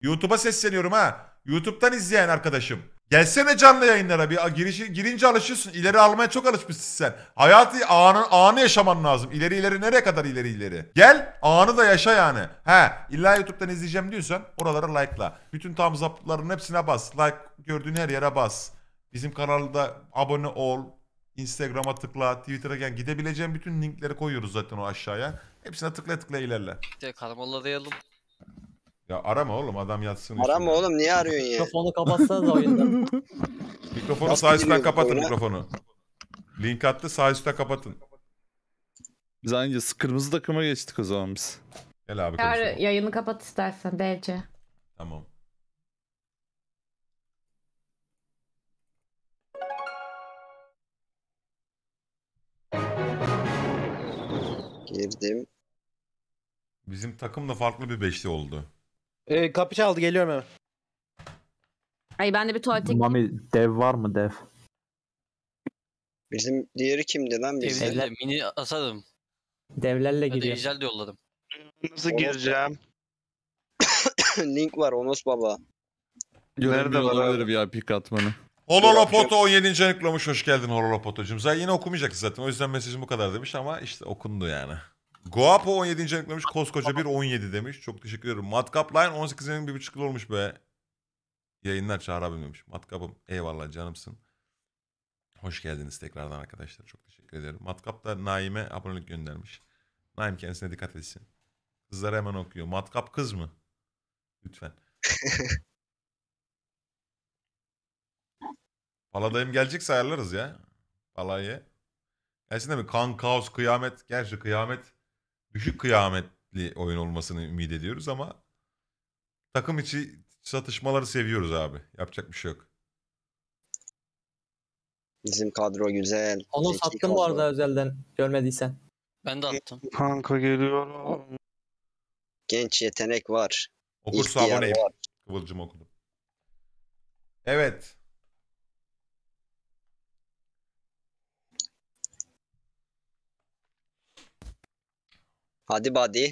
YouTube'a sesleniyorum ha. YouTube'dan izleyen arkadaşım. Gelsene canlı yayınlara bir girişi, girince alışıyorsun. İleri almaya çok alışmışsın sen. Hayatı anı, anı yaşaman lazım. İleri ileri nereye kadar ileri ileri. Gel anı da yaşa yani. He illa YouTube'dan izleyeceğim diyorsan oralara like'la. Bütün tam zaptların hepsine bas. Like gördüğün her yere bas. Bizim kanalda abone ol. Instagram'a tıkla, Twitter'a gel. Gidebileceğin bütün linkleri koyuyoruz zaten o aşağıya. Hepsine tıkla tıkla ilerle. İşte karmalarayalım. Ya arama oğlum adam yatsın. Arama üstüne. oğlum niye arıyorsun ya? Mikrofonu kapatsanız oyunda. Mikrofonu Nasıl sağ üstten kapatın oyuna? mikrofonu. Link attı sağ üstten kapatın. Biz aynı kırmızı takıma geçtik o zaman biz. Gel abi konuşalım. yayını kapat istersen DC. Tamam. Girdim. Bizim takım da farklı bir beşli oldu. Ee, kapı çaldı geliyorum hemen. Ay ben de bir tuvalete Mami dev var mı dev? Bizim diğeri kimdi lan bizim? Evde mini atarım. Devlerle Hadi giriyor. Ejel de yolladım. Nasıl Oğlum. gireceğim? Link var Onos Baba. Göremiyor var olabilir VIP katmanı. Hololopoto 17. ayıklamış. Hoş geldin Hololopoto'cum. Zaten yine okumayacak zaten. O yüzden mesajım bu kadar demiş ama işte okundu yani. Guapo 17. ayıklamış. Koskoca bir 17 demiş. Çok teşekkür ederim. Matkap Line 18 ayın bir buçuk olmuş be. Yayınlar Çağrı abim demiş. Matkapım eyvallah canımsın. Hoş geldiniz tekrardan arkadaşlar. Çok teşekkür ederim. Matkap da Naim'e abonelik göndermiş. Naim kendisine dikkat etsin. Kızlar hemen okuyor. Matkap kız mı? Lütfen. Paladayım gelecekse ayarlarız ya. Palayı. Gelsin de mi? Kan, kaos, kıyamet. Gerçi kıyamet düşük kıyametli oyun olmasını ümit ediyoruz ama takım içi satışmaları seviyoruz abi. Yapacak bir şey yok. Bizim kadro güzel. Onu zeki sattım bu kadro. arada özelden görmediysen. Ben de attım. Kanka geliyorum. Genç yetenek var. Okursa İhtiyar aboneyim. var. Kıvılcım okudum. Evet. Hadi buddy.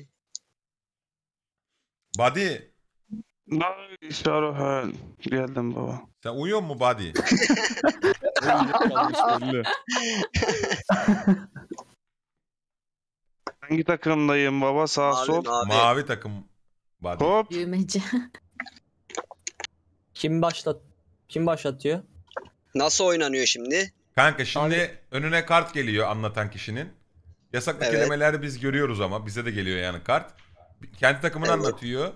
Buddy. Ay Şaruhan. Geldim baba. Sen uyuyor mu Buddy? Hangi takımdayım baba? Sağ Mavi, sol. mavi. Mavi takım Buddy. Hop. büyümeci. Kim başlat kim başlatıyor? Nasıl oynanıyor şimdi? Kanka şimdi önüne kart geliyor anlatan kişinin. Yasaklı Evet. kelimeleri biz görüyoruz ama bize de geliyor yani kart. Kendi takımını Evet. anlatıyor.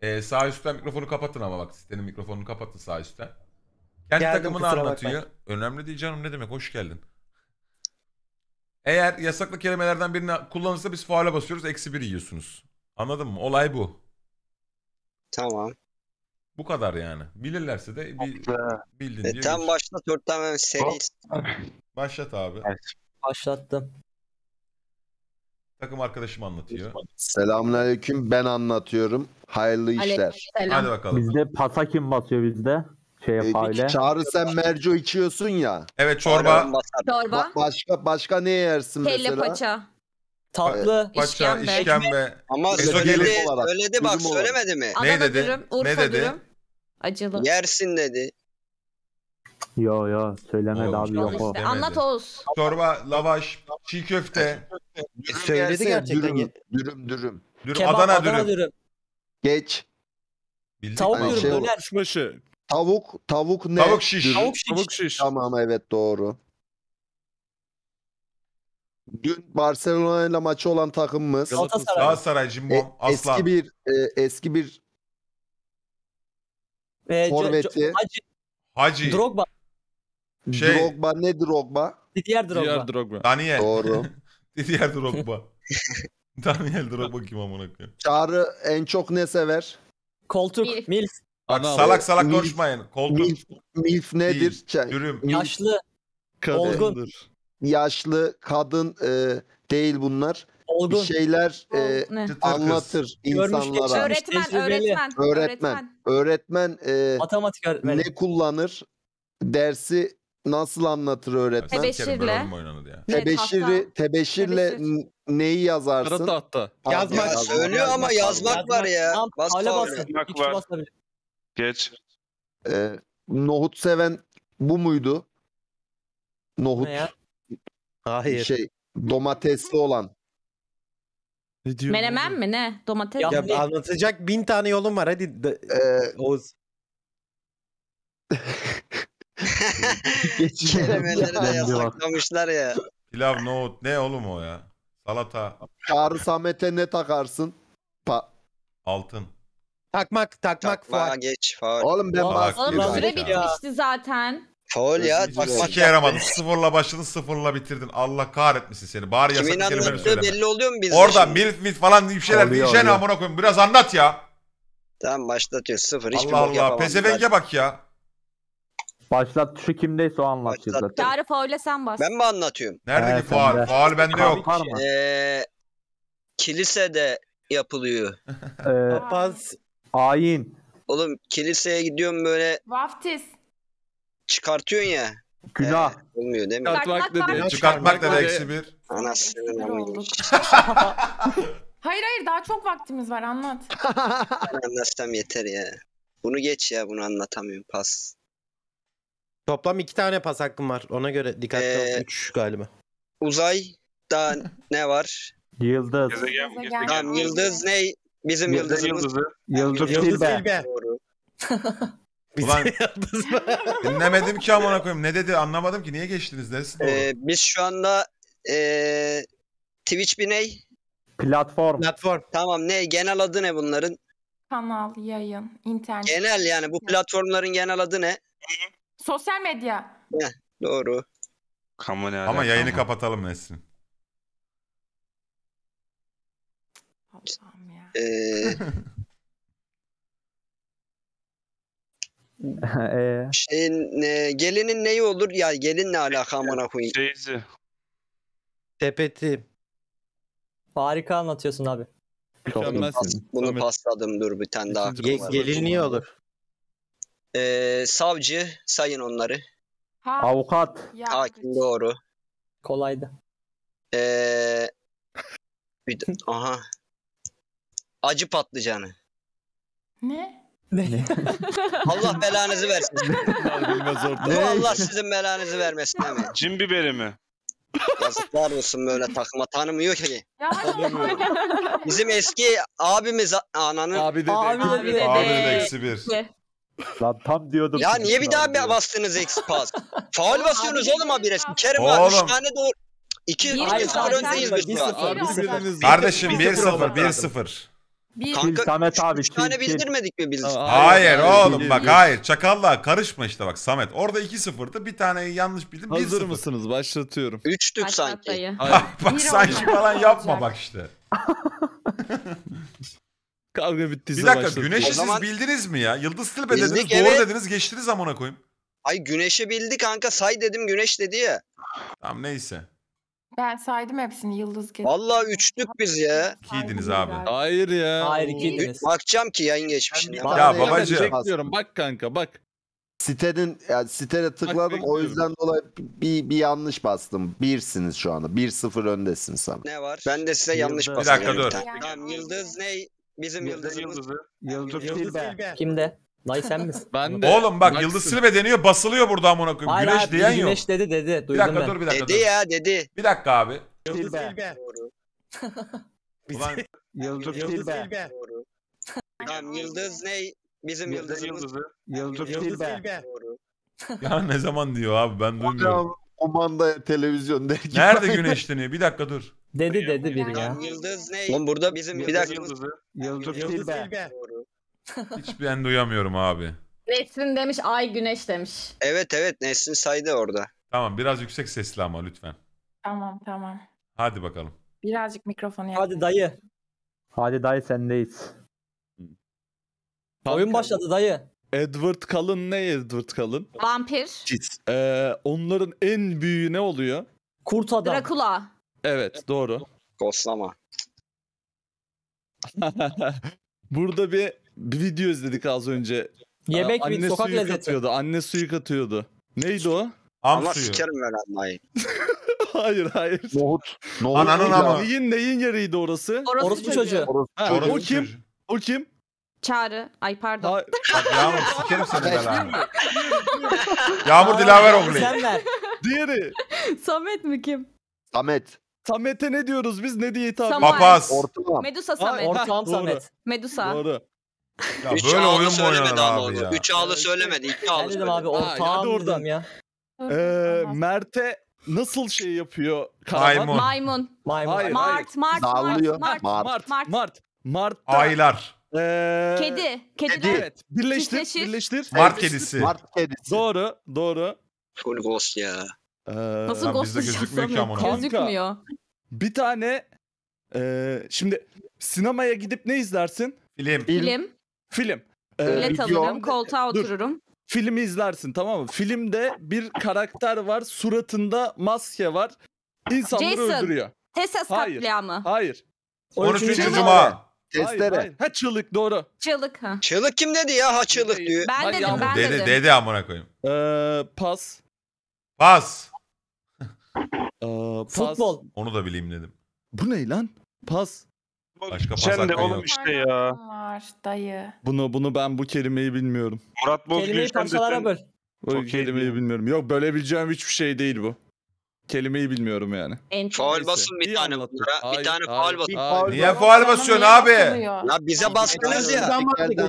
Ee, sağ üstten mikrofonu kapatın ama bak sitenin mikrofonunu kapatın sağ üstten. Kendi Geldim, takımını kusura anlatıyor. Önemli değil canım ne demek hoş geldin. Eğer yasaklı kelimelerden birini kullanırsa biz faale basıyoruz eksi bir yiyorsunuz. Anladın mı? Olay bu. Tamam. Bu kadar yani. Bilirlerse de bir, bildin E, diye. tam geç. başla törtten seri. Başlat abi. Başlattım. Takım arkadaşım anlatıyor. Selamünaleyküm ben anlatıyorum. Hayırlı işler. Hadi bakalım. Bizde pasa kim basıyor bizde? Şeye Ee, faile. Çağrı sen merco içiyorsun ya. Evet çorba. Çorba. Ba- başka başka ne yersin Kelle mesela? paça. Tatlı. Paça, işkembe. işkembe. Ama Ezogelin söyledi, olarak, söyledi bak olarak. söylemedi mi? Ne Adana dedi? dürüm, Urfa Ne dedi? dürüm. Acılı. Yersin dedi. Yo yo söylemedi Oğlum, abi yok o. İşte anlat Oğuz. Çorba, lavaş, çiğ köfte, Dürüm Söyledi gerçekten. Dürüm, dürüm dürüm. dürüm, Kebap, Adana, dürüm. dürüm. Geç. Bildik Tavuk dürüm şey- döner. Kuşbaşı. Tavuk tavuk ne? Tavuk şiş. Dürüm. Tavuk şiş. Tavuk şiş. Tamam evet doğru. Dün Barcelona ile maçı olan takımımız Galatasaray. Galatasaray, e, Cimbom, Aslan. eski bir e, eski bir Co- Forveti. Co- Hacı, Hacı, Drogba. Şey- Drogba ne Drogba? Diğer Drogba. Diğer Drogba. Daniel. Doğru. Diğer Drogba. Daniel Drogba kim amına koyayım? Çağrı en çok ne sever? Koltuk. Milf. Milf. Bak Ana, salak salak Milf- konuşmayın. Koltuk, Milf, milf nedir? Ç- dürüm. milf- Yaşlı. Kadındır. yaşlı kadın e, değil bunlar. Bir Olgun. şeyler e, ne? Anlatır Görmüş insanlara. Öğretmen, Tecrübeli. öğretmen, Öğretmen. Öğretmen e, Matematik öğretmeni. ne kullanır? Dersi nasıl anlatır öğretmen? Bir Tebeşirle. böyle oyun mu oynanır ya? Evet, Tebeşiri, tebeşirle Tebeşir. neyi yazarsın? Kara tahta. Abi, Yazmak. Ya yazmak. söylüyor ama yazmak var ya. Tamam, Bas hala faul. basın. İki var. basabilir. Geç. Ee, nohut seven bu muydu? Nohut Ne ya? Hayır. şey domatesli olan. Ne diyor? Menemen mi ne? Domates Ya- mi? Ya anlatacak bin tane yolum var hadi. de- Ee, Oğuz. Kelimeleri de yasaklamışlar ya. Pilav, nohut ne oğlum o ya? Salata, Çağrı Samet'e ne takarsın? Pa- altın. Takmak takmak Takma fuar. geç faul. Oğlum ben Oğlum. Oğlum Bak süre bitmişti zaten. Faul ya. Takmak. Sike yaramadın. Sıfırla başladın sıfırla bitirdin. Allah kahretmesin seni. Bari yasak Kimin kelimeleri anlattığı söyleme. belli oluyor mu bizde Orada şimdi? milf milf falan bir şeyler Oluyor, diyeceksin oluyor. amına koyayım. Biraz anlat ya. Tamam başlatıyor. Sıfır. Hiçbir Allah bok Allah. yapamam. Pezevenge bak ya. Başlat tuşu kimdeyse o anlatıyor Başlat. zaten. Çağrı faule sen bas. Ben mi anlatıyorum? Nerede Evet, ki faal? sende. Faal bende yok. Var mı? Ee, kilisede yapılıyor. Ee, Papaz. ayin. Oğlum kiliseye gidiyorum böyle Vaftiz. Çıkartıyorsun ya. Günah. Ee, olmuyor değil mi? Çıkartmak Çıkartmak dedi. Çıkartmak da dedi. eksi bir. Anasının amıymış. Hayır hayır daha çok vaktimiz var anlat. Ben anlatsam yeter ya. Bunu geç ya bunu anlatamıyorum pas. Toplam iki tane pas hakkım var. Ona göre dikkatli Ee, ol. Üç galiba. Uzayda ne var? Yıldız. Gezegen, gezegen. Tamam yıldız ne? Bizim Yıldız yıldızımız. Yıldızı. Yıldız Yıldız Tilbe. Tilbe. Doğru. Bize Ulan- yıldız mı? Dinlemedim ki amına koyayım. Ne dedi anlamadım ki. Niye geçtiniz doğru. Ee, biz şu anda ee, Twitch bir ne? Platform. Platform. Tamam ne? Genel adı ne bunların? Kanal, yayın, internet. Genel yani bu platformların genel adı ne? Sosyal medya. Doğru. Kamu ne Ama alaka yayını ama. kapatalım Nesrin. Allah'ım ya. Ee, ee, şeyin ee, gelinin neyi olur? Ya gelin ne alaka amına koyayım? Şeyzi. Sepeti. Harika anlatıyorsun abi. çok Mükemmelsin. iyisin. Bunu pasladım dur bir tane daha. Ge- gelin niye olur? Ee, savcı sayın onları. Ha, Avukat. Hakim doğru. Kolaydı. Ee, bir aha. Acı patlıcanı. Ne? Ne? Allah belanızı versin. Bilmez Allah sizin belanızı vermesin hemen. Cin biberi mi? Yazıklar olsun böyle takıma tanımıyor ki. Ya. Bizim eski abimiz ananın. Abi dedi. Abi Abi dedi. dedi. Abi dedi eksi bir. Lan tam diyordum. Ya niye bir daha bir bastınız eksi pas? Faul basıyorsunuz oğlum habire. Kerim var. Üç Oğlum. tane doğru. İki, Bir iki Hayır, sıfır zaten öndeyiz biz şu an. sıfır. Bir Birbiriniz- Kardeşim Bir 1-0 sıfır olmak lazım. 1-0. Bir Kanka Samet abi. üç kil, tane kil. bildirmedik mi biz? Tamam. Hayır oğlum hayır, bak hayır. hayır. Çakalla karışma işte bak Samet. Orada 2-0'dı. Bir tane yanlış bildim. 1-0. Hazır mısınız? Başlatıyorum. Üçtük Başlat sanki. dayı. Hayır. bak sanki olacak, falan yapma bak işte. Kavga bittiyse Bir dakika başlatıyorum. güneşi O zaman- siz bildiniz mi ya? Yıldız Tilbe Bildik, dediniz doğru evet. dediniz geçtiniz amına koyayım. Ay güneşi bildi kanka say dedim güneş dedi ya. Tamam neyse. Ben saydım hepsini yıldız geç. Vallahi üçtük biz ya. İkiydiniz abi. Hayır ya. Hayır ikiydiniz. Bakacağım ki yayın geçmişine. Ya tane babacığım. Bekliyorum. Bak kanka bak. Sitenin yani sitede tıkladım o yüzden dolayı bir, bir yanlış bastım. Birsiniz şu anda. 1-0 öndesin Samet. Ne var? Ben de size yanlış Yıldız. Bir dakika, dur. Tamam yıldız ne? Bizim Yıldız yıldızımız. yıldızı. Yıldız Yıldız Tilbe. Tilbe. Kimde? Dayı sen misin? Ben de. Oğlum bak Baksın. Yıldız Tilbe deniyor basılıyor burada amına koyayım. Hayır güneş abi diyen yok. güneş dedi dedi. Bir Duydum dakika ben. dur bir dakika Dedi dur. ya dedi. Bir dakika abi. Yıldız. Tilbe. Doğru. Ulan Yıldız Yıldız. Tilbe. Doğru. Tamam yıldız ne? Bizim Yıldız yıldızı. Yıldız Yıldız. Tilbe. Doğru. ya ne zaman diyor abi ben duymuyorum. Kumanda televizyon. Nerede güneş deniyor? Bir dakika dur. Dedi dedi biri ya. Yıldız ne? Oğlum burada bizim bir Yıldız dakika. yıldızı. Yıldız Yıldız Tilbe. Hiç ben duyamıyorum abi. Nesrin demiş ay güneş demiş. Evet evet Nesrin saydı orada. Tamam biraz yüksek sesli ama lütfen. Tamam tamam. Hadi bakalım. Birazcık mikrofonu Hadi dayı. Hadi dayı sendeyiz. Oyun başladı dayı. Edward Cullen ne Edward Cullen? Vampir. Ee, onların en büyüğü ne oluyor? Kurt adam. Drakula. Evet doğru. Koslama. Burada bir, bir video izledik az önce. Yemek Aa, bir Anne sokak suyu lezzeti. katıyordu. Anne suyu katıyordu. Neydi o? Am Ama suyu. sikerim ben anlayın. hayır hayır. Nohut. Nohut. Ananın ama. Neyin neyin yeriydi orası? Orospu çocuğu. Orospu Ha, çocuğu. o kim? çocuğu. O kim? Çağrı. Ay pardon. Ha, Bak Yağmur sikerim seni belanı. Yağmur Dilaver oğlu. Sen ver. diğeri. Samet mi kim? Samet. Samet'e ne diyoruz biz? Ne diye hitap Samuel. Papaz. Ortalama. Medusa Samet. Ortağım doğru. Samet. Medusa. Doğru. Ya Üç böyle ağlı oyun mu söylemedi oynanır ama abi onu. ya? Üç ağlı söylemedi. iki Ben ağlı dedim söyledi. abi hadi ortağım oradan. dedim ya. Ee, Mert'e nasıl şey yapıyor? Karaman? Maymun. Maymun. Maymun. Hayır. Mart, Mart, Dağılıyor. Mart, Mart. Mart, Mart. Mart. Mart. Mart'ta. Aylar. Ee, Kedi. Kedi. Kedi. Evet. Birleştir. Çiftleşir. Birleştir. Mart kedisi. Mart kedisi. Doğru. Doğru. Full ghost ya. Ee, Nasıl Lan bizde ghostlayacağız gözükmüyor ki amına. Kanka. Gözükmüyor. bir tane ee, şimdi sinemaya gidip ne izlersin? Film. Film. Film. Ee, Bilet alırım. Koltuğa Dur. otururum. filmi izlersin tamam mı? Filmde bir karakter var, suratında maske var. İnsanları Jason. öldürüyor. Texas Hayır. katliamı. Hayır. 13. Cuma. Cuma. Hayır, Testere. hayır. Ha çığlık doğru. Çığlık. Ha. Çığlık kim dedi ya? Ha çığlık diyor. Ben Hayır, dedim Yağmur ben Dede dedim. dede amına koyayım. Ee, pas. Pas. Ee, pas. Futbol. Onu da bileyim dedim. Bu ne lan? Pas. Başka Sen de oğlum işte ya. Var dayı. Bunu bunu ben bu kelimeyi bilmiyorum. Murat Kelimeyi sen de parçalara sen- böl. Bu Okey kelimeyi değil. bilmiyorum. Yok bölebileceğim hiçbir şey değil bu. Kelimeyi bilmiyorum yani. En Faul basın bir iyi tane anlattın. bunlara. Hayır, Bir tane hayır, faul basın. hayır. Niye faal basıyorsun abi? Ya bize bastınız ya.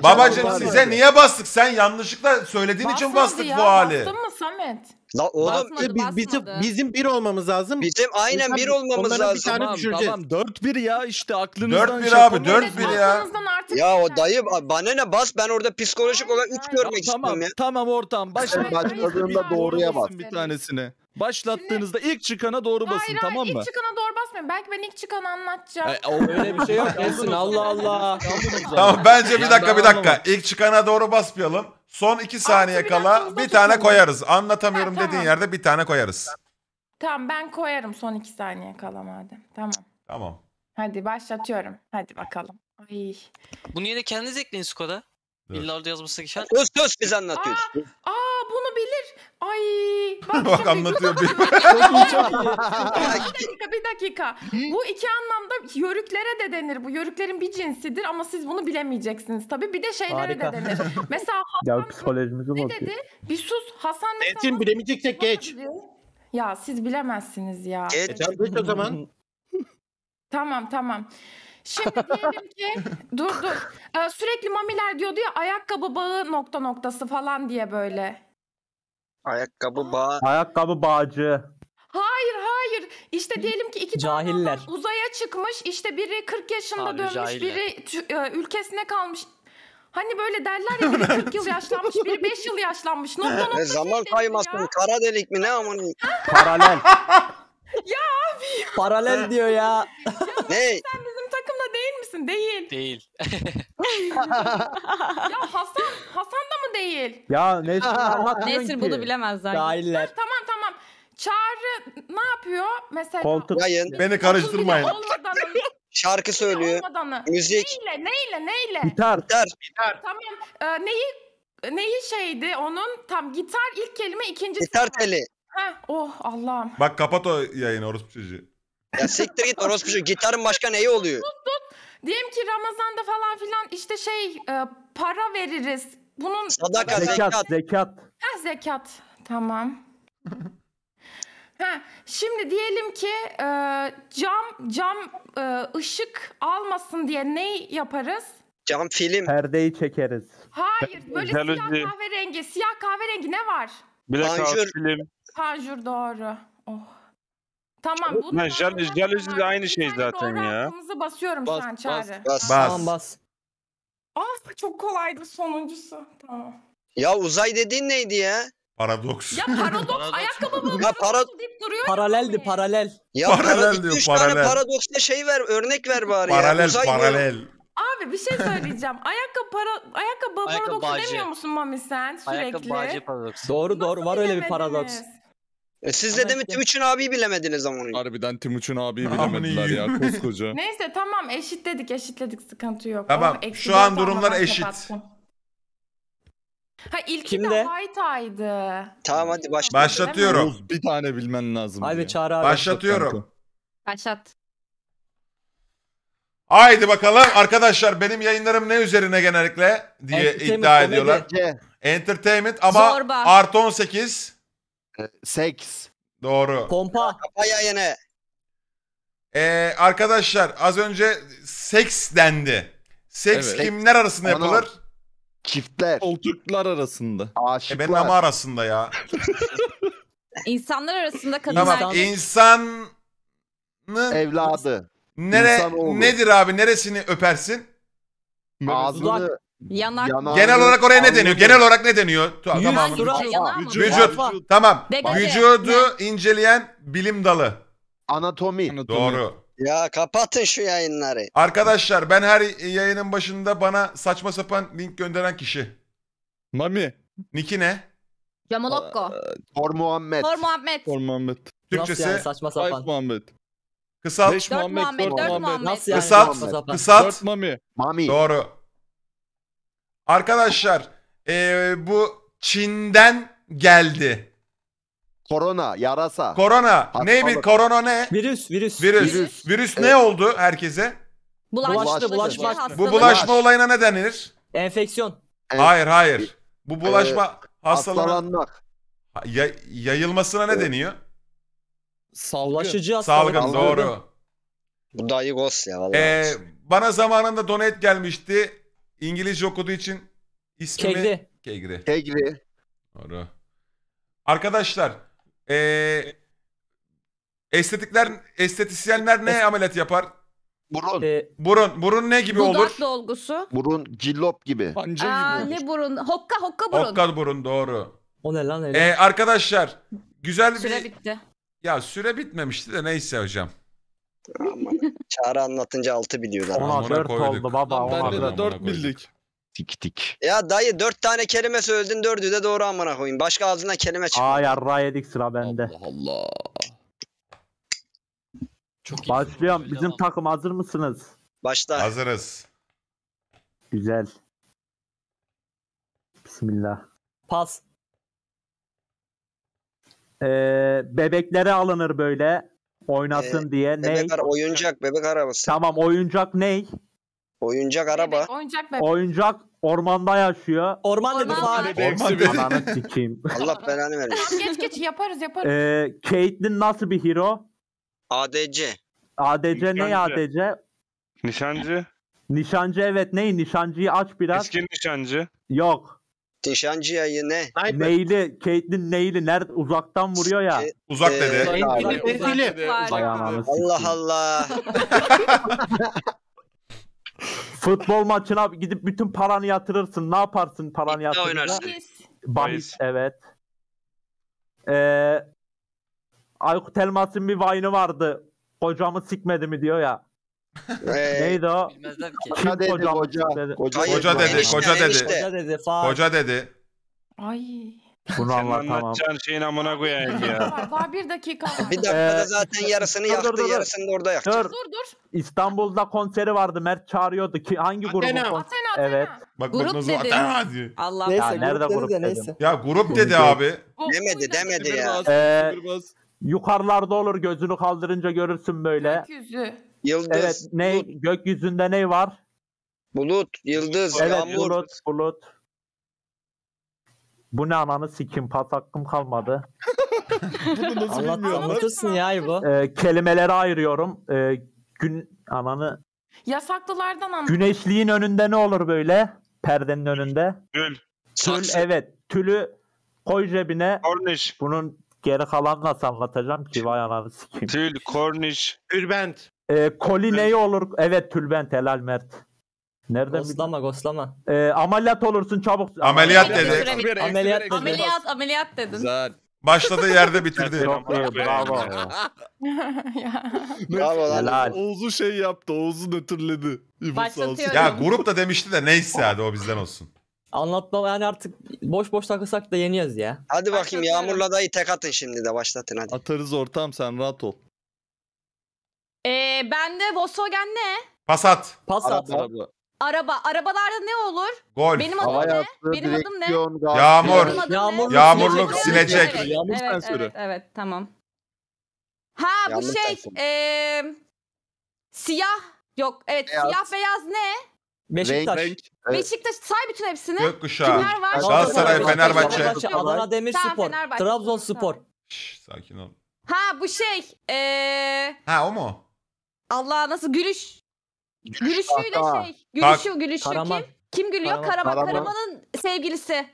Babacım size niye bastık? Sen yanlışlıkla söylediğin için bastık bu hali. Bastın mı Samet? La oğlum Basmadı, Biz, bizim, basmadı. bizim bir olmamız lazım. bizim aynen bir olmamız Onların bir lazım. tane Tamam düşüreceğiz. tamam 4-1 ya işte aklınızdan 4-1 şey abi, yapamıyorum. 4-1 ya. Aklınızdan artık Ya o çıkar. dayı bana ne bas ben orada psikolojik olarak 3 Hayır, görmek Tamam istiyorum ya. tamam ortam. Başla. Başladığında hayır, doğruya bas. bir tanesini. Başlattığınızda ilk çıkana doğru basın Hayır tamam hayır mı? ilk çıkana doğru basmayın. Belki ben ilk çıkanı anlatacağım. E, o Öyle bir şey yok. Esin Allah Allah. Tamam bence bir dakika bir dakika. İlk çıkana doğru basmayalım. Son 2 saniye kala bir tane koyarız. Anlatamıyorum Ha, tamam. dediğin yerde bir tane koyarız. Tamam ben koyarım son iki saniye kala madem. Tamam. Tamam. Hadi başlatıyorum. Hadi bakalım. Ay. Bunu yine kendiniz ekleyin Skoda. Dur. İlla orada yazması geçer. Söz söz biz anlatıyoruz. Aa. Ay. Bak, Bak şimdi- anlatıyor bir. Çok iyi çok iyi. bir dakika bir dakika. Bu iki anlamda yörüklere de denir. Bu yörüklerin bir cinsidir ama siz bunu bilemeyeceksiniz tabii. Bir de şeylere Harika. de denir. Mesela Ya psikolojimizi ne bozuyor. dedi? Bir sus. Hasan mesela Esin bilemeyeceksek geç. diyor? Ya siz bilemezsiniz ya. Geç. Sen geç o zaman. Tamam tamam. Şimdi diyelim ki dur dur. Ee, sürekli mamiler diyordu ya ayakkabı bağı nokta noktası falan diye böyle. Ayakkabı bağ. Ayakkabı bağcı. Hayır hayır. İşte diyelim ki iki tane Cahiller. adam uzaya çıkmış. İşte biri 40 yaşında Abi, dönmüş, cahiller. biri tü- e, ülkesine kalmış. Hani böyle derler ya biri 40 yıl yaşlanmış, biri 5 yıl yaşlanmış. Nokta nokta Ne şey zaman denir kaymasın? ya. Kara delik mi ne aman? Paralel. Paralel diyor ya. Ne? Misin? Değil. Değil. Ya Hasan, Hasan da mı değil? ya Nesrin ki. bunu bilemez zaten. Cahiller. Tamam tamam. Çağrı ne yapıyor? Mesela Koltuk. Yayın. Beni karıştırmayın. Olmadanı, Şarkı söylüyor. olmadanı. Müzik. Neyle neyle neyle? Gitar. Gitar. Tamam. Ee, neyi neyi şeydi onun? Tam gitar ilk kelime ikincisi. Gitar teli. Heh, oh Allah'ım. Bak kapat o yayını orospu çocuğu. Ya siktir git orospu şu gitarın başka neyi oluyor? Diyelim ki Ramazan'da falan filan işte şey e, para veririz. Bunun Sadaka, Zekat. Zekat. zekat. Ha, zekat. Tamam. ha, şimdi diyelim ki e, cam cam e, ışık almasın diye ne yaparız? Cam film. Perdeyi çekeriz. Hayır, böyle Jaluzi. siyah kahverengi. Siyah kahverengi ne var? Panjur. film. Panjur doğru. Oh. Tamam. bunu Ha, ben jal- jaluzi de aynı şey zaten doğru ya. hakkımızı basıyorum Bas, şu an bas. Çağrı. Bas. Tamam bas. Ah çok kolaydı sonuncusu. Tamam. Ya uzay dediğin neydi ya? Paradoks. Ya paradoks ayakkabı mı? Ya para deyip duruyor. Paraleldi Mami. paralel. ya Paralel para, diyor, paralel. paradoksta şey ver, örnek ver bari ya. paralel Uzay mı? paralel. Abi bir şey söyleyeceğim. ayakkabı para ayakkabı Ayakkabı paradoksu bağcı. demiyor musun Mami sen sürekli? Ayakkabı bağcı paradoksu. Doğru doğru var öyle bir paradoks. E siz de işte- Timuçin abiyi bilemediniz ama onu. Harbiden Timuçin abiyi bilemediler ya koskoca. Neyse tamam eşitledik eşitledik sıkıntı yok. Tamam, Oh, eksi şu an durumlar eşit. kapattım. Ha ilki Kimde? de Haytay'dı. Tamam hadi başla. Başlatıyorum. Oğuz bir tane bilmen lazım. Haydi diye. Çağrı abi. Başlatıyorum. Başlat. Haydi bakalım arkadaşlar benim yayınlarım ne üzerine genellikle diye iddia ediyorlar. Entertainment ama Zorba. artı 18. e, Seks. Doğru. Pompa. Kapa yayını. Ee, arkadaşlar az önce seks dendi. Seks Evet. kimler arasında Ana. yapılır? Çiftler. Koltuklar arasında. E benim Aşıklar. ama arasında ya. İnsanlar arasında tamam insanın Evladı. nere insanoğlu. nedir abi neresini öpersin? Ağzını. Yanak. yanağını, Genel olarak oraya ne deniyor? Genel olarak ne deniyor? Yüz, Tamam. surat, Yanağı mı? Vücut. Tamam. Degajı. Vücudu inceleyen bilim dalı. Anatomi. Anatomi. Doğru. Ya kapatın şu yayınları. Arkadaşlar ben her yayının başında bana saçma sapan link gönderen kişi. Mami. Niki ne? Camolokko. Kor Muhammed. Kor Muhammed. Kor Muhammed. Nasıl Türkçesi yani saçma Five sapan. Muhammed. kısalt. Beş Dört Muhammed. Muhammed, Dört Muhammed. Muhammed. Nasıl yani Kısalt. Kısalt. Dört Mami. Mami. Doğru. Arkadaşlar eee, bu Çin'den geldi. Korona. Yarasa. Korona. Ne bir korona ne? Virüs, virüs. Virüs. Virüs. Virüs ne Evet. oldu herkese? Bulaştı, bulaşmak. Bu bulaşma olayına ne denir? Enfeksiyon. Evet. Hayır hayır. Bu bulaşma hastalığına Hastalanmak. ya- yayılmasına ne deniyor? Salgın. Bulaşıcı hastalık. Salgın doğru. Bu dayı gos ya vallahi. Ee, bana zamanında donate gelmişti. İngilizce okuduğu için ismimi... Kegri. Kegri. Tegri. Doğru. Arkadaşlar, ee, estetikler, estetisyenler ne ameliyat yapar? Burun. Ee, Burun, burun ne gibi olur? dolgusu. Burun cillop gibi. Panca Aa, gibi ne burun? Hokka hokka burun. Okkal burun doğru. o ne lan öyle? Ee, arkadaşlar, güzel Süre bir... bitti. Ya süre bitmemişti de neyse hocam. Aman. Çağrı anlatınca altı biliyorlar. Ona Ona 4 koyduk. oldu baba. Lan Ona bende de dört. dört koyduk. bildik. Tik tik. Ya dayı dört tane kelime söyledin dördü de doğru amına koyayım. Başka ağzından kelime çıkmadı. Aa yarra yedik sıra bende. Allah Allah. Çok iyi. Başlıyorum. Bizim ama. takım hazır mısınız? Başta. Hazırız. Güzel. Bismillah. Pas. Ee, bebeklere alınır böyle oynasın diye. Ne? Bebek ara- oyuncak bebek arabası. Tamam oyuncak ney? Oyuncak araba. Bebek, oyuncak bebek. Oyuncak ormanda yaşıyor. Orman dedi Orman fare. bir. Ananı sikeyim. Allah belanı. Tamam geç geç yaparız yaparız. Ee, Caitlyn nasıl bir hero? ADC. ADC ne Nişancı. ADC? Nişancı. Nişancı evet ney? Nişancıyı aç biraz. Eski nişancı. Yok. Nişancı yayı ne? Neyli? Caitlyn neyli? Nerede? Uzaktan vuruyor ya. Ee, Uzak Ee, dedi. Vay ananı Allah. Allah. Futbol maçına gidip bütün paranı yatırırsın. Ne yaparsın paranı yatırınca? oynarsın. Bahis. evet. Ee, Aykut Elmas'ın bir vine'ı vardı. Kocamı sikmedi mi diyor ya. Ee, Neydi o? Bilmezler ki. Kim Koca dedi koca. sikmedi? Koca, Hayır, Koca dedi, enişte, koca dedi. enişte. Koca dedi. Koca dedi. Ay. Bunu Sen anlatamam. anlatacağın şeyin amına koyayım ya. Var, Daha bir dakika var. bir dakikada Ee, zaten yarısını dur, dur, yaktı, dur, dur. yarısını da orada yakacak. Dur. Dur dur. İstanbul'da konseri vardı. Mert çağırıyordu ki hangi grubun konseri? Athena Athena. Evet. Bak Grup nasıl dedi. Athena diyor. Allah. Neyse Ya nerede grup dedi grup de dedim. neyse. Ya grup dedi abi. Bu- Demedi, demedi ya. Ee. Yukarılarda olur gözünü kaldırınca görürsün böyle. Gökyüzü. Yıldız, Evet ne bulut, gökyüzünde ne var? bulut, yıldız, Evet yağmur. bulut bulut. Bu ne ananı sikim pas hakkım kalmadı. Bunu nasıl Anlat, bilmiyorum lan? anlatırsın ya bu. Ee, kelimeleri ayırıyorum. Ee, gün ananı Yasaklılardan anlat. güneşliğin önünde ne olur böyle? Perdenin önünde. Gül. Tül Saksı. evet. Tülü koy cebine. Korniş. Bunun geri kalan nasıl anlatacağım ki vay ananı sikeyim. Tül. Korniş. Tülbent. Ee, koli neyi olur? Evet tülbent helal Mert. Nereden bildin? Goslama goslama. Ee, ameliyat olursun çabuk. Ameliyat Ameliyat dedi. dedi. Bir, Ameliyat ekstra. Ameliyat ameliyat dedin. Güzel. Başladığı yerde bitirdi. Çok iyi bravo. Ya. Bravo lan. Helal. Oğuz'u şey yaptı. Oğuz'u nötrledi. İbo sağ olsun. Başlatıyorum. Ya grup da demişti de neyse hadi o bizden olsun. Anlatma yani artık boş boş takılsak da yeniyoruz ya. Hadi bakayım. Yağmur'la dayı tek atın şimdi de başlatın hadi. Atarız ortam sen rahat ol. Ee, bende Volkswagen ne? Passat. Pas at. Araba. araba. Arabalarda ne olur? Golf. Benim adım Hava ne? yastığı, Benim adım ne? direksiyon, gaz. Yağmur. Benim adım ne? Yağmurluk, Yağmurluk, silecek. silecek. Evet, Yağmur evet, sensörü. evet, evet, tamam. Ha bu Yağmur şey sensörü. eee, siyah yok evet Beyaz. siyah beyaz ne? Beşiktaş. Renk. Beşiktaş say bütün hepsini. Gökkuşağı. Kimler var? Galatasaray, Galatasaray, Fenerbahçe. Adana Demirspor, Fenerbahçe. Trabzonspor. Şşş, sakin ol. Ha bu şey eee Ha o mu? Allah nasıl gülüş gülüşüyle Kahkaha. şey gülüşü gülüşü Karaman. kim? Kim gülüyor? Karaman. Karaman. Karaman. Karaman'ın sevgilisi.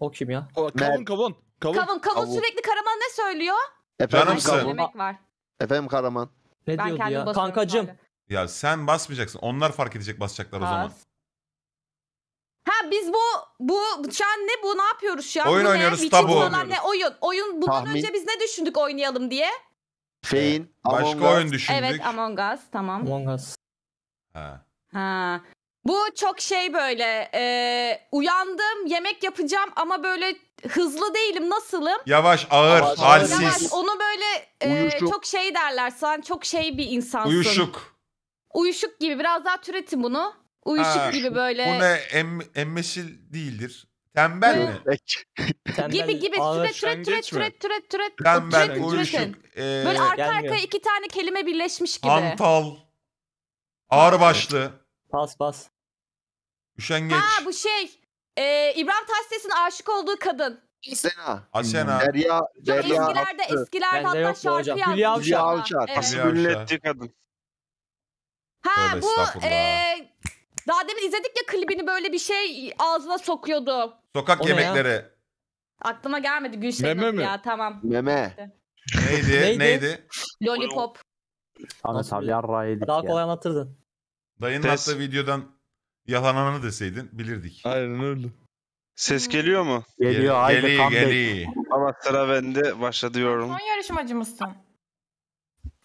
O kim ya? O, kavun kavun. Kavun. Kavun. Kavun Kavun. sürekli Karaman ne söylüyor? Efendim, Canımsın. Demek var. Efendim Karaman. Ne Ben diyordu kendim ya? basıyorum Kankacım. sadece. Ya sen basmayacaksın. Onlar fark edecek basacaklar o zaman. Ha biz bu bu şu an ne bu ne yapıyoruz şu an? Oyun Bu ne? oynuyoruz, Witcher tabu. falan ne oyun? Oyun bundan Tahmin. önce biz ne düşündük oynayalım diye? Fein. Başka Among Us. oyun düşündük. Evet Among Us tamam. Among Us. Ha. Ha. Bu çok şey böyle e, uyandım yemek yapacağım ama böyle hızlı değilim nasılım? Yavaş, ağır, Yavaş, halsiz, Yavaş onu böyle e, Uyuşuk. çok şey derler sen çok şey bir insansın. uyuşuk. Uyuşuk gibi biraz daha türetin bunu. Uyuşuk Ha, gibi böyle. Bu ne? Em, emmeşil değildir. Tembel Ne? mi? Gibi gibi türet türet türet türet türet türet. Tembel, türetin, uyuşuk. türetin. ee, Böyle arka Gelmiyor. arkaya iki tane kelime birleşmiş gibi. hantal. Ağır başlı. Pas pas. Üşengeç. Ha bu şey. E, İbrahim Tatlıses'in aşık olduğu kadın. Sena. Asena. Derya. Derya. eskilerde eskilerde Bende hatta yok bu şarkı hocam. yazmış. Hülya Avşar. ona. Avşar. Evet. Hülya Avşar. etti kadın. Ha Tövbe bu estağfurullah. e, daha demin izledik ya klibini böyle bir şey ağzına sokuyordu. Sokak O ne ya? yemekleri. Aklıma gelmedi Gülşen'in Meme adı mi? ya tamam. Meme. Neydi? Neydi? Neydi? Lollipop. Ahmet Nasıl abi bir- yarrağı yedik Daha ya. kolay anlatırdın. Dayının Test. attığı videodan yalananı deseydin bilirdik. Aynen öyle. Ses geliyor mu? Geliyor haydi Geli comeback. geli. Ama sıra bende. Başlatıyorum. Son yarışmacı mısın?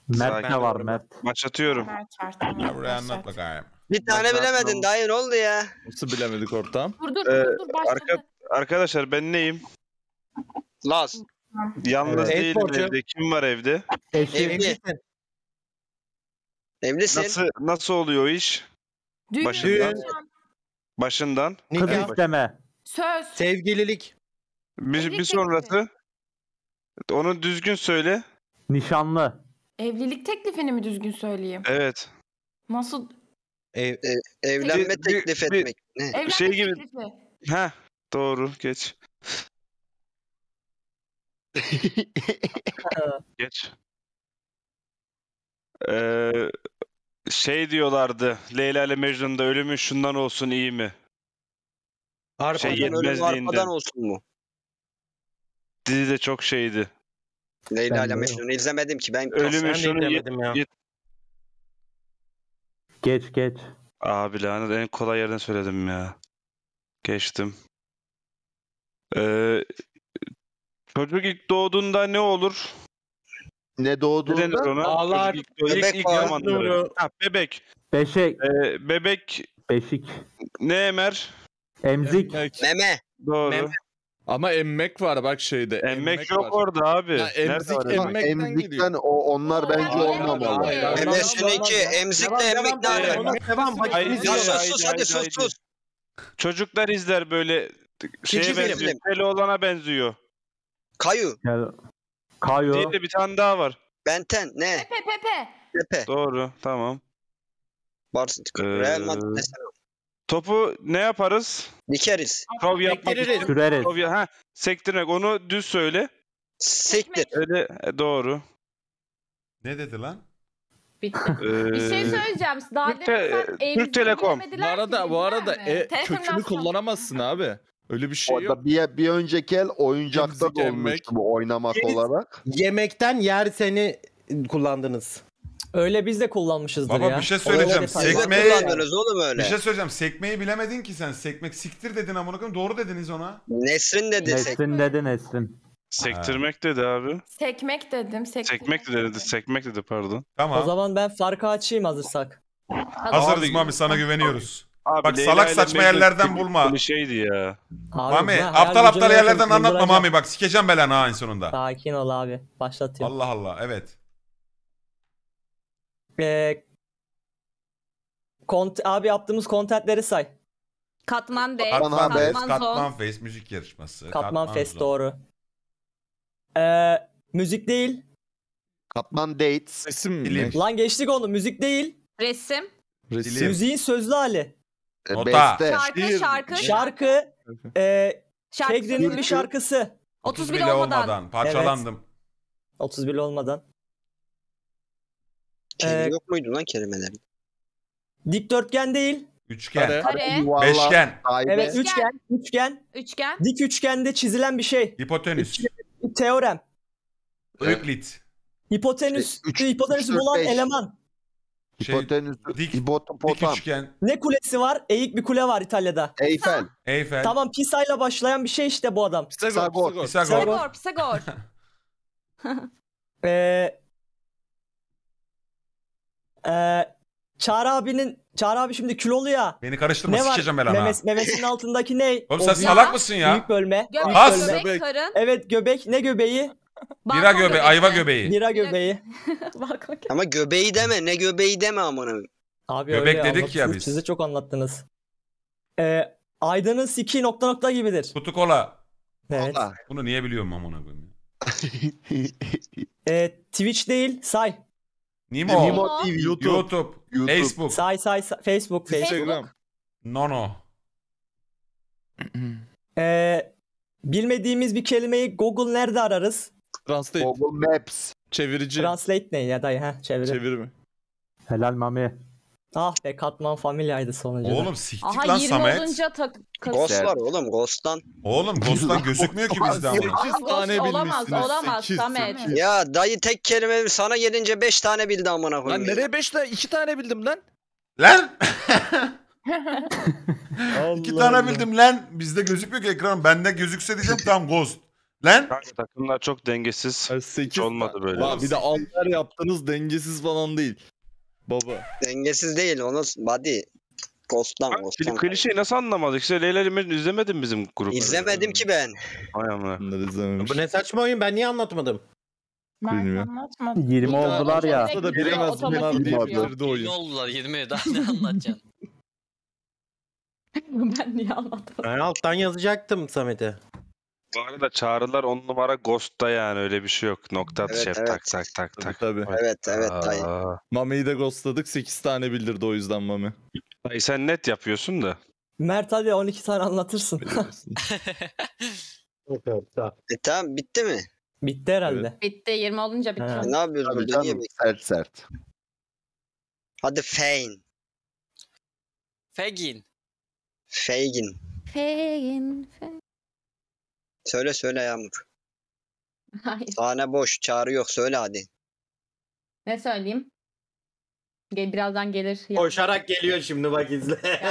Mert Sakin ne var. Mert? Başlatıyorum. Mert var tamam. Buraya anlat bakayım. Bir tane bilemedin dayı ne oldu ya? Nasıl bilemedik ortam? Dur dur Ee, dur, dur başladı. arka- Arkadaşlar ben neyim? Las. Yalnız Evet. değilim E-sporcu. evde. Kim var evde? Evli. Evlisin. Nasıl nasıl oluyor o iş? Düğün, başında- nişan, Başından. Kız Nikah. isteme. Söz. Sevgililik. Bir, bir sonrası. Onu düzgün söyle. Nişanlı. Evlilik teklifini mi düzgün söyleyeyim? Evet. Nasıl? Ev, Evlenme Bir- bir- teklif bir- etmek. Ne? Evlenme Şey gibi- teklifi. Heh. Doğru. Geç. Geç. Ee, şey diyorlardı. Leyla ile Mecnun'da ölümün şundan olsun iyi mi? arpa. Şey, Arkadan ölüm arkadan olsun mu? Dizi de çok şeydi. Leyla Ben ile Mecnun'u izlemedim ki ben. De şunu izlemedim ya. yet- Geç geç. Abi lanet en kolay yerden söyledim ya. Geçtim. Ee, çocuk ilk doğduğunda ne olur? Ne Ne denir doğduğunda? ona? Ağlar, Çocuk ilk, ilk, bebek ilk. Doğru. Ha, bebek. Beşek. Ee, bebek Beşik. ne emer? Emzik. Meme. Doğru. Mem- Ama emmek var bak şeyde. Emmek yok var. orada abi. Ya, Nerede emzik, var emmek. emmek? Emekten Emzikten gidiyor. o onlar bence olmamalı. hayır. Hayır. Emesindeki emzikle Devam, emmek ne devam. Hayır, Ya hayır, sus sus hayır, hadi sus hayır. sus. Çocuklar izler böyle şeye film. benziyor. Peli olana benziyor. Kayu. Gel. Kayo. Değil de bir tane daha var. Benten. Ne? Pepe Pepe. Pepe. Doğru. Tamam. Barcelona. Ee, Real Madrid desene. Topu ne yaparız? Dikeriz. Şov yapmak Sektiririz. için. Süreriz. Şov ya- ha, sektirmek. Onu düz söyle. Siktir. Öyle e, doğru. Ne dedi lan? Bitti. Ee, Bir şey söyleyeceğim. Daha Türk demin Te- sen Telekom. Bu bilemediler ki, arada bu bildiler arada mi? e, Telefondan kökünü sonra. kullanamazsın abi. Öyle bir şey yok. Orada bir, bir önceki el oyuncakta Emzik, da emmek. olmuştu bu oynamak Deniz- olarak. Yemekten yer seni kullandınız. Öyle biz de kullanmışızdır Baba ya. bir şey söyleyeceğim. Sekmeyi- kullandınız oğlum Bir öyle. şey söyleyeceğim. Sekmeyi bilemedin ki sen. Sekmek siktir dedin amına koyayım. Doğru dediniz ona. Nesrin de desek. Nesrin dedi Nesrin. sektirmek dedi abi. Sekmek dedim. Sekmek, Sekmek de dedi. Sekmek dedi pardon. Tamam. O zaman ben farkı açayım hazırsak. Hazırız Abi- Mami sana güveniyoruz. Abi, Bak, Leyla salak saçma Mecnun yerlerden bulma. böyle şeydi ya. Abi, Mami hayal aptal aptal yerlerden anlatma. Mami bak sikeceğim belanı ha en sonunda. Sakin ol abi. Başlatıyorum. Allah Allah evet. Ee, Kont abi yaptığımız kontentleri say. Katman D, Katman Katman, Best, Zone. Katman Face müzik yarışması. Katman Fest Zone. doğru. Ee, müzik değil. Katman Dates. Resim mi? Lan geçtik onu. Müzik değil. Resim, Resim. Müziğin sözlü hali. e, Nota. Beste. şarkı, şarkı, Şarkı. E, şarkı. Kegri'nin bir şarkısı. 30 bile bile olmadan. olmadan. Parçalandım. 31 olmadan. Kelime Ee, yok muydu lan kelimeler? Dikdörtgen değil. Üçgen. Kare. Kare, Yuvarlak. Beşgen. Daire. Evet Üçgen. üçgen. Üçgen. Dik üçgende çizilen bir şey. Hipotenüs. Teorem. Öklit. Hipotenüs. Üç- hipotenüsü üç, dört, bulan beş. eleman. Şey, Hipotenüs. dik- Dik Hipopotam. üçgen. Ne kulesi var? Eğik bir kule var İtalya'da. Eyfel. Eyfel. Tamam Pisa ile başlayan bir şey işte bu adam. Pisagor. Pisagor. Pisagor. Pisagor. Pisagor, Pisagor. Ee, ee, Çağrı abinin Çağrı abi şimdi kilolu ya. Beni karıştırma Ne var? sikeceğim ben ha. Memes, memesinin altındaki ne? Oğlum sen salak mısın ya? Büyük bölme. Göbek, As. göbek, Göbek. karın. Evet göbek. Ne göbeği? Bira göbeği, ayva göbeği. Bira göbeği. Ama göbeği deme ne göbeği deme amına. Abi Göbek öyle dedik ya biz. Siz de çok anlattınız. Ee, Aydın'ın siki nokta nokta gibidir. Kutu kola. Evet. Kola. Bunu niye biliyorum amına koyayım? Ee, Twitch değil say. Nimo. Nimo TV. YouTube. YouTube. Facebook. Say say, say. Facebook. Facebook. Instagram. Nono. Ee, bilmediğimiz bir kelimeyi Google nerede ararız? Translate. Google Maps. Çevirici. Translate ne ya dayı ha çeviri. Çeviri mi? Helal Mami. Ah be Katman Familya'ydı sonuncu. Oğlum siktik Aha lan 20 Samet. olunca tak Ghost var oğlum Ghost'tan. Oğlum Ghost'tan gözükmüyor ki bizde amına. 8 tane olamaz, bilmişsiniz. olamaz, Sekiz, Samet. Ya dayı tek kelime sana gelince 5 tane bildi amına Lan koyayım. nereye 5 tane? 2 tane bildim lan. Lan! İki tane bildim lan. Bizde gözükmüyor ki ekran. Bende gözükse diyeceğim tam Ghost. Lan! Takımlar çok dengesiz. 8 olmadı böyle. Lan bir de altar yaptınız dengesiz falan değil. Baba. Dengesiz değil onu body. Ghost'tan Ghost'tan. klişeyi nasıl anlamadık? İşte Leyla Mecnun izlemedin bizim grubu. İzlemedim ki ben. Ay amına. Bunları izlememiş. Bu ne saçma oyun ben niye anlatmadım? Ben Bilmiyorum. anlatmadım. 20 Otomatik oldular ya. tek- da bilemez Otomatik bunlar diye yapıyor. bitirdi oyun. Ne oldular 20 daha ne anlatacaksın? ben niye anlatmadım? Ben alttan yazacaktım Samet'e. Bu arada çağrılar on numara Ghost'ta yani öyle bir şey yok. Nokta Evet, hep tak evet. tak tak Tabii tak. tabii. Evet evet. Aa. Mami'yi de ghostladık 8 tane bildirdi o yüzden Mami. Dayı sen net yapıyorsun da. Mert hadi 12 tane anlatırsın. E tamam bitti mi? Bitti herhalde. Bitti 20 olunca. E, ne yapıyoruz burada? Niye Sert sert. Hadi Fein. Fegin. Feigin. Fein. Fein. Söyle söyle Yağmur. Hayır. Sahne boş. Çağrı yok. Söyle hadi. Ne söyleyeyim? Gel, birazdan gelir. Koşarak geliyor şimdi bak izle.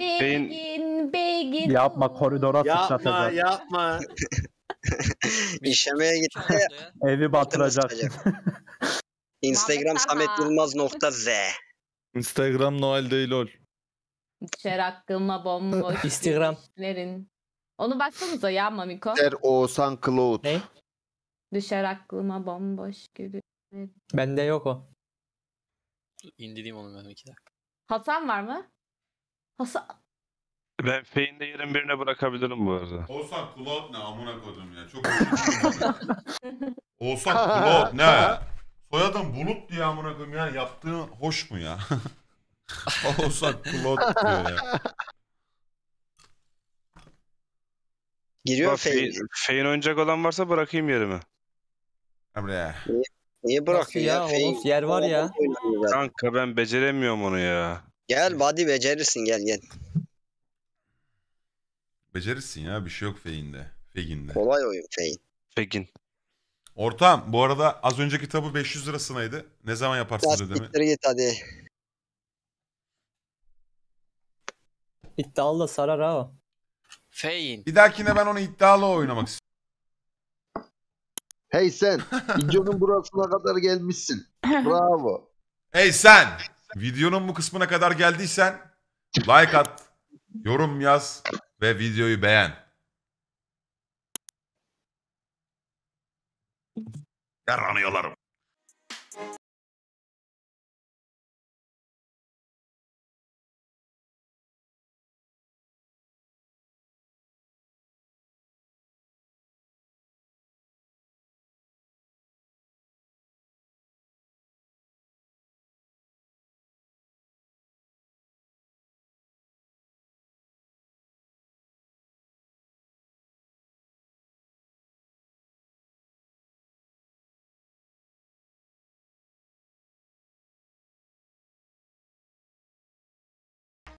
Begin, begin. Yapma koridora yapma sıçratacak. yapma. İşemeye gitti. Evi batıracak. Instagram Muhammed Samet. Yılmaz nokta Z. Instagram Noel değil ol. Düşer aklıma bomboş. Instagram. Lerin. Onu baksanıza ya Mamiko. Der Oğuzhan Cloud. Ne? Düşer aklıma bomboş gibi. Bende yok o. İndireyim onu ben iki dakika. Hasan var mı? Hasan. Ben Fey'inde yerin birine bırakabilirim bu arada. Oğuzhan Cloud ne amına koydum ya. Çok Oğuzhan Cloud ne? Soyadım Bulut diye amına koyayım ya. Yaptığın hoş mu ya? Oğuzhan Cloud diyor ya. Giriyor Fein. Fey'in Fey'in oynayacak olan varsa bırakayım yerime. Emre. Niye bırakıyor ya? ya? Yer var ya. Kanka ben beceremiyorum onu ya. Gel body becerirsin gel gel. Becerirsin ya bir şey yok Fey'inde. Feginde. Kolay oyun Fein. Fegin. Ortam bu arada az önceki tabu 500 lirasınaydı. Ne zaman yaparsınız ödeme? Lastikleri git hadi. İddialı da sarar ha o. Fein. Bir dahakine ben onu iddialı oynamak istiyorum. Hey sen. videonun burasına kadar gelmişsin. Bravo. Hey sen! Videonun bu kısmına kadar geldiysen like at, yorum yaz ve videoyu beğen. Yaranıyorlarım.